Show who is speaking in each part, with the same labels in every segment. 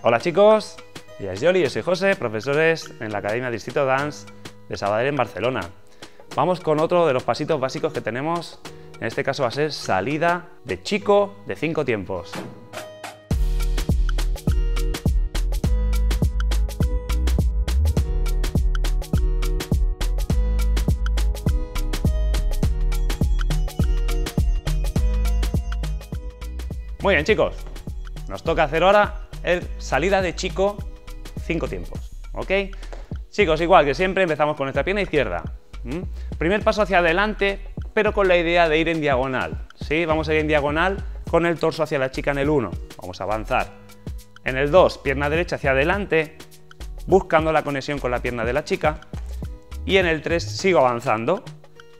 Speaker 1: Hola chicos, ya es Yoli, yo soy José, profesores en la Academia Distrito Dance de Sabadell en Barcelona. Vamos con otro de los pasitos básicos que tenemos, en este caso va a ser salida de chico de cinco tiempos. Muy bien chicos, nos toca hacer ahora salida de chico cinco tiempos, ¿ok? Chicos, igual que siempre empezamos con nuestra pierna izquierda. Primer paso hacia adelante, pero con la idea de ir en diagonal, ¿sí? Vamos a ir en diagonal con el torso hacia la chica en el 1, vamos a avanzar. En el 2, pierna derecha hacia adelante, buscando la conexión con la pierna de la chica. Y en el 3 sigo avanzando,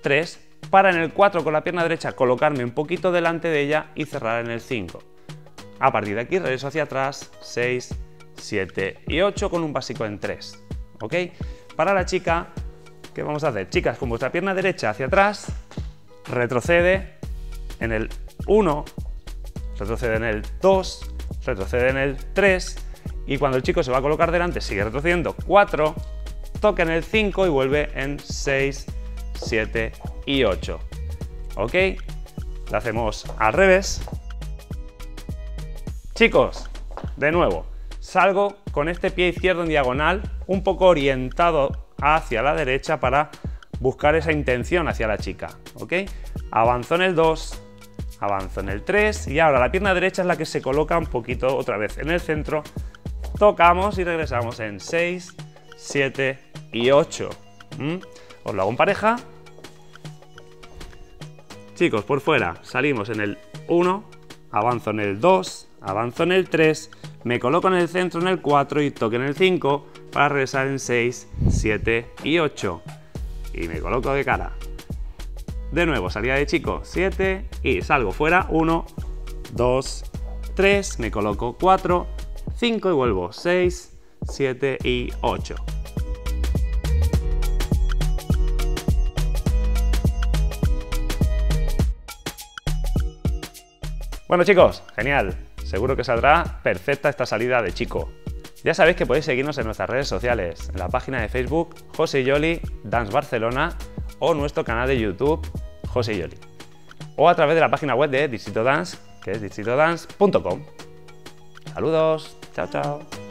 Speaker 1: 3, para en el 4 con la pierna derecha colocarme un poquito delante de ella y cerrar en el 5. A partir de aquí regreso hacia atrás, 6, 7 y 8 con un básico en 3. ¿Ok? Para la chica, ¿qué vamos a hacer? Chicas, con vuestra pierna derecha hacia atrás, retrocede en el 1, retrocede en el 2, retrocede en el 3 y cuando el chico se va a colocar delante sigue retrocediendo 4, toca en el 5 y vuelve en 6, 7 y 8. ¿Ok? Lo hacemos al revés. Chicos, de nuevo, salgo con este pie izquierdo en diagonal, un poco orientado hacia la derecha para buscar esa intención hacia la chica. ¿Ok? Avanzo en el 2, avanzo en el 3 y ahora la pierna derecha es la que se coloca un poquito otra vez en el centro. Tocamos y regresamos en 6, 7 y 8. Os lo hago en pareja. Chicos, por fuera salimos en el 1, avanzo en el 2, avanzo en el 3, me coloco en el centro en el 4 y toque en el 5 para regresar en 6, 7 y 8. Y me coloco de cara. De nuevo, salida de chico, 7 y salgo fuera, 1, 2, 3, me coloco 4, 5 y vuelvo, 6, 7 y 8. Bueno chicos, genial. Seguro que saldrá perfecta esta salida de chico. Ya sabéis que podéis seguirnos en nuestras redes sociales, en la página de Facebook José Yoli Dance Barcelona o nuestro canal de YouTube José Yoli. O a través de la página web de Distrito Dance, que es distritodance.com. Saludos, chao chao.